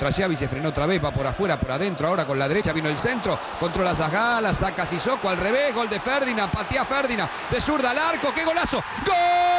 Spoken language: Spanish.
Trayavi se frenó otra vez, va por afuera, por adentro, ahora con la derecha vino el centro, controla Zagala, saca Sissoko al revés, gol de Ferdinand, patea Ferdinand, de zurda al arco, ¡qué golazo! ¡gol!